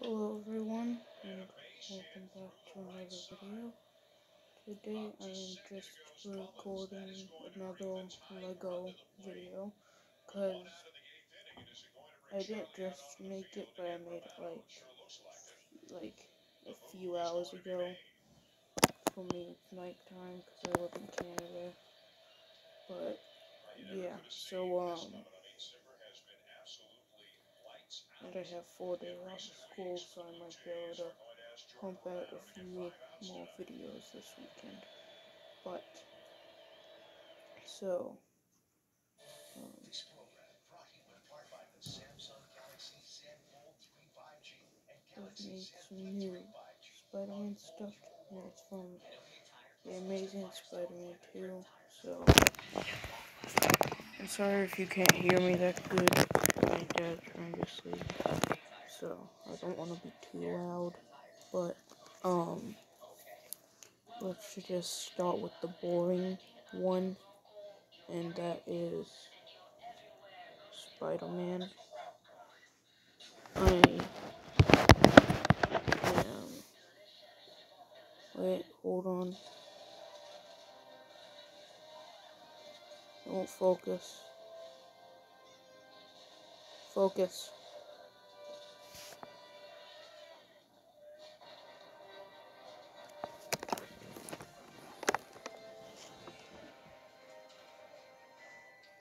Hello everyone and welcome back to another video. Today I am just recording another Lego video because I didn't just make it but I made it like like a few hours ago. For me it's nighttime because I live in Canada. But yeah, so um and I have four days off of school, so I might be able to pump out a few more videos this weekend. But, so, um, I've made some new Spider-Man stuff, and it's from The Amazing Spider-Man 2, so, I'm sorry if you can't hear me that good my dad's trying to sleep, so I don't want to be too loud. But, um, let's just start with the boring one, and that is Spider-Man. I focus. Focus.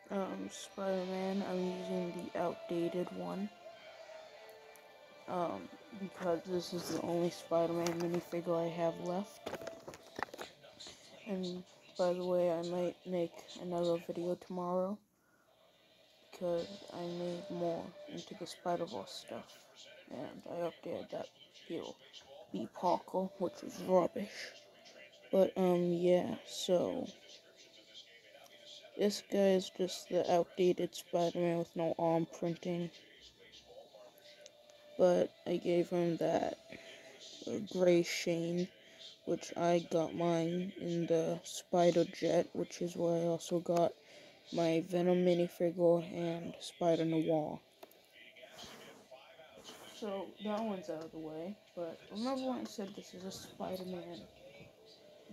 Um, Spider-Man, I'm using the outdated one. Um, because this is the only Spider-Man minifigure I have left. And by the way, I might make another video tomorrow because I made more into the Spider-Verse stuff. And I updated that Peter B. Parker, which is rubbish. But, um, yeah, so... This guy is just the outdated Spider-Man with no arm printing. But I gave him that uh, gray Shane, which I got mine in the Spider Jet, which is where I also got my Venom minifigure, and Spider Noir. So that one's out of the way, but remember when I said this is a Spider-Man,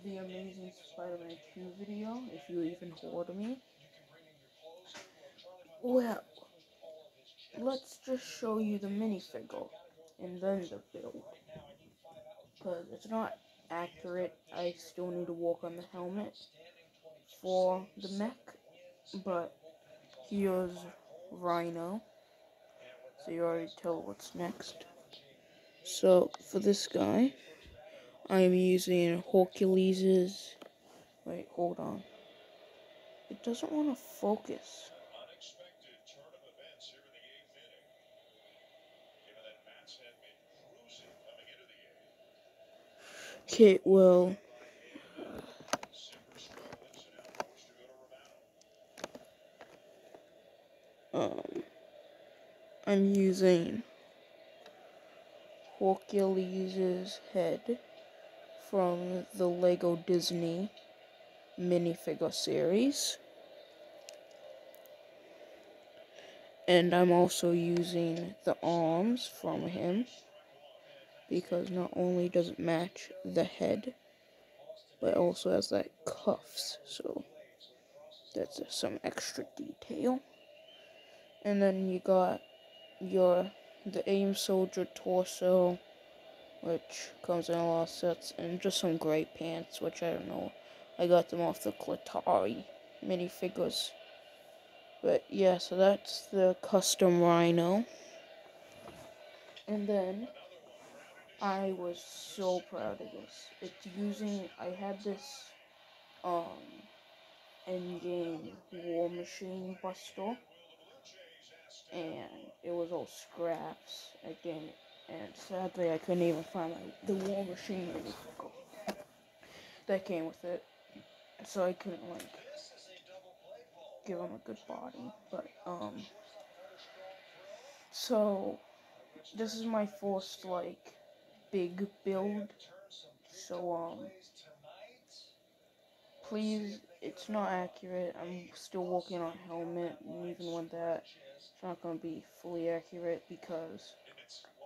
the Amazing Spider-Man 2 video, if you even heard me? Well, let's just show you the minifigure, and then the build. Because it's not accurate, I still need to work on the helmet for the mech but here's Rhino. So you already tell what's next. So for this guy, I'm using Hercules's. Wait, hold on. It doesn't want to focus. Okay, well, um, I'm using Hercules' head from the Lego Disney minifigure series. And I'm also using the arms from him because not only does it match the head, but also has like cuffs, so that's some extra detail. And then you got your the AIM Soldier torso, which comes in a lot of sets, and just some gray pants, which I don't know. I got them off the Klatari minifigures. But yeah, so that's the custom Rhino. And then I was so proud of this. It's using I had this um Endgame War Machine Buster and it was all scraps again. And sadly, I couldn't even find my, the War Machine that came with it, so I couldn't like give him a good body. But um, so this is my first like big build. So um, please, it's not accurate. I'm still working on helmet, and even with that, it's not going to be fully accurate because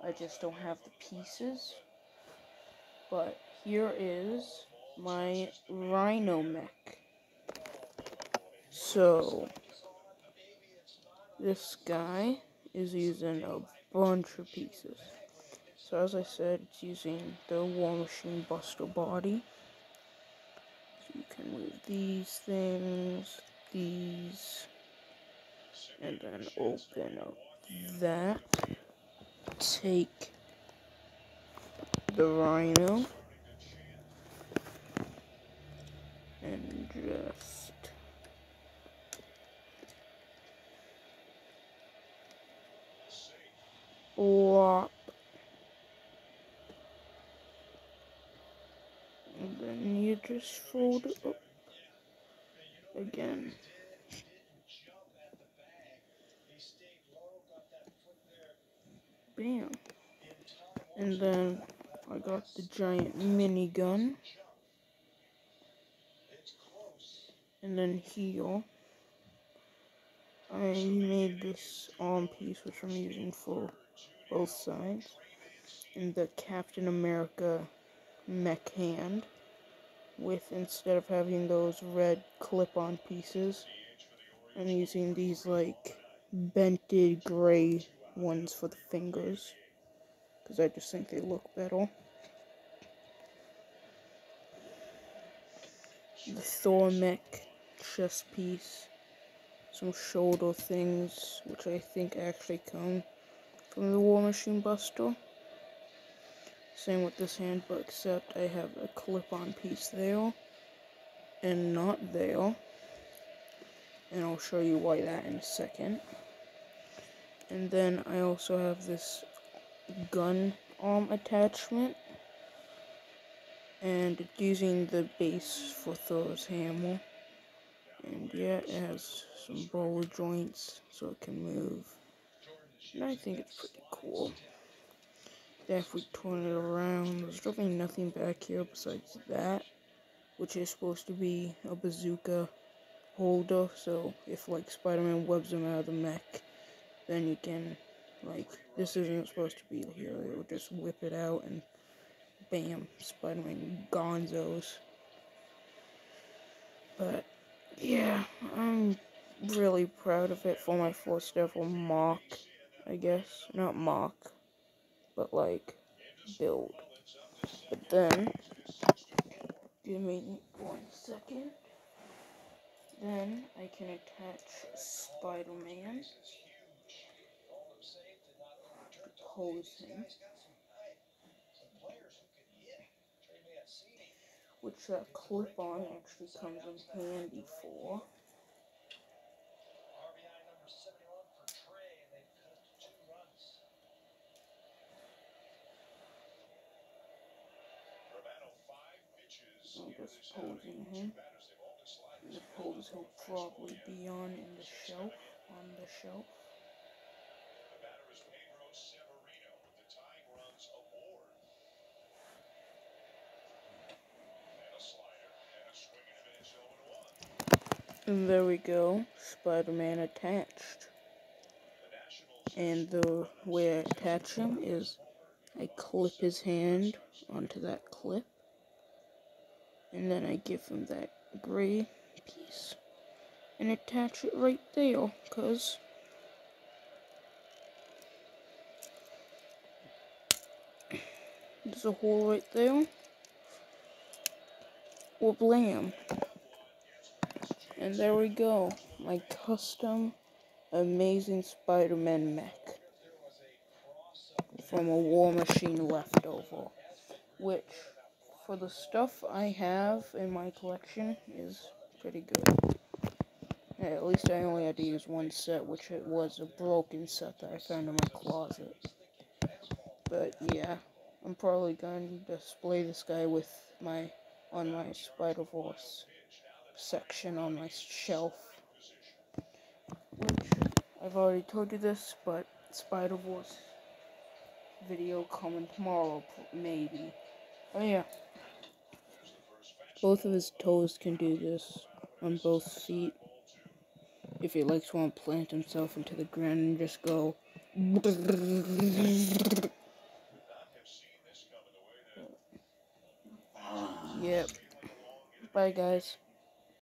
I just don't have the pieces. But here is my Rhino mech. So, this guy is using a bunch of pieces. So as I said, it's using the War Machine Buster body. So you can move these things, these, and then open up that. Take the Rhino and just Whop. And then you just fold it up again. Bam. And then I got the giant minigun. And then heal. I made this arm piece which I'm using for both sides. And the Captain America mech hand with instead of having those red clip-on pieces I'm using these like bented gray ones for the fingers because I just think they look better. The Thor mech chest piece, some shoulder things which I think actually come from the War Machine Buster. Same with this hand, but except I have a clip-on piece there and not there. And I'll show you why that in a second. And then I also have this gun arm attachment. And it's using the base for Thor's hammer. And yeah, it has some ball joints so it can move. And I think it's pretty cool. Then if we turn it around, there's really nothing back here besides that. Which is supposed to be a bazooka holder. So if like Spider-Man webs him out of the mech, then you can, like, this isn't supposed to be here. It will just whip it out and bam, Spider-Man gonzos. But yeah, I'm really proud of it for my first ever MOC. I guess. Not MOC, but like build. But then, give me one second. Then I can attach Spider-Man. Pose him. Which that clip-on actually comes in handy for. I'm mm-hmm. just posing him. The pose he'll probably be on in the shelf, on the shelf. And there we go, Spider-Man attached. And the way I attach him is I clip his hand onto that clip. And then I give him that gray piece and attach it right there, because there's a hole right there. Or blam. And there we go, my custom Amazing Spider-Man mech from a War Machine leftover, which for the stuff I have in my collection is pretty good. At least I only had to use one set, which it was a broken set that I found in my closet. But yeah, I'm probably going to display this guy with my on my Spider-Verse section on my shelf. Which I've already told you this, but Spider-Verse video coming tomorrow, maybe. Oh yeah. Both of his toes can do this on both feet. If he likes to plant himself into the ground and just go. yep. Bye, guys.